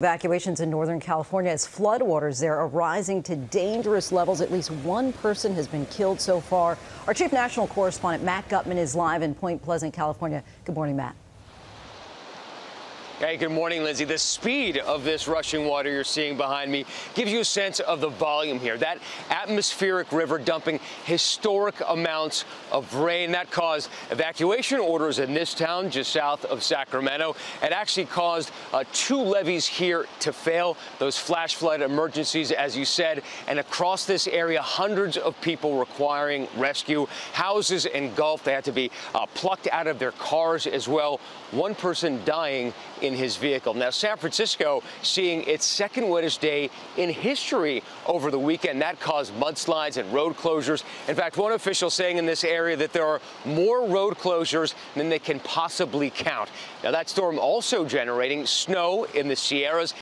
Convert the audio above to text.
Evacuations in Northern California as floodwaters there are rising to dangerous levels. At least one person has been killed so far. Our chief national correspondent Matt Gutman is live in Point Pleasant, California. Good morning, Matt. Hey, good morning, Lindsay. The speed of this rushing water you're seeing behind me gives you a sense of the volume here. That atmospheric river dumping historic amounts of rain that caused evacuation orders in this town just south of Sacramento. It actually caused uh, two levees here to fail, those flash flood emergencies, as you said, and across this area, hundreds of people requiring rescue. Houses engulfed. They had to be uh, plucked out of their cars as well. One person dying in in his vehicle. Now, San Francisco seeing its second wettest day in history over the weekend. That caused mudslides and road closures. In fact, one official saying in this area that there are more road closures than they can possibly count. Now, that storm also generating snow in the Sierras